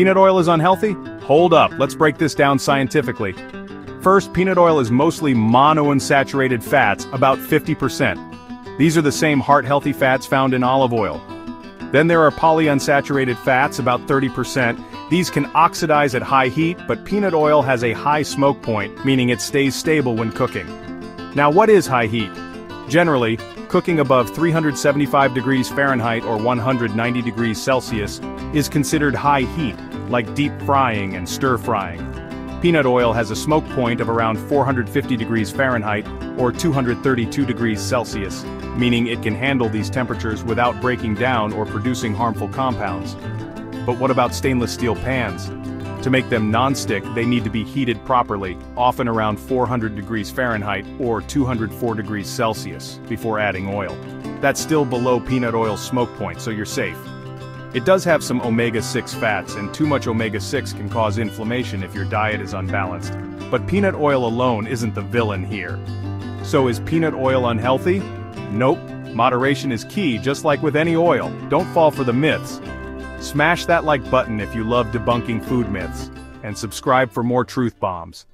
Peanut oil is unhealthy? Hold up, let's break this down scientifically. First, peanut oil is mostly monounsaturated fats, about 50%. These are the same heart-healthy fats found in olive oil. Then there are polyunsaturated fats, about 30%. These can oxidize at high heat, but peanut oil has a high smoke point, meaning it stays stable when cooking. Now what is high heat? Generally, cooking above 375 degrees Fahrenheit or 190 degrees Celsius is considered high heat, like deep frying and stir frying. Peanut oil has a smoke point of around 450 degrees Fahrenheit or 232 degrees Celsius, meaning it can handle these temperatures without breaking down or producing harmful compounds. But what about stainless steel pans? To make them non-stick, they need to be heated properly, often around 400 degrees Fahrenheit or 204 degrees Celsius, before adding oil. That's still below peanut oil's smoke point, so you're safe. It does have some omega-6 fats, and too much omega-6 can cause inflammation if your diet is unbalanced. But peanut oil alone isn't the villain here. So is peanut oil unhealthy? Nope. Moderation is key, just like with any oil. Don't fall for the myths. Smash that like button if you love debunking food myths, and subscribe for more truth bombs.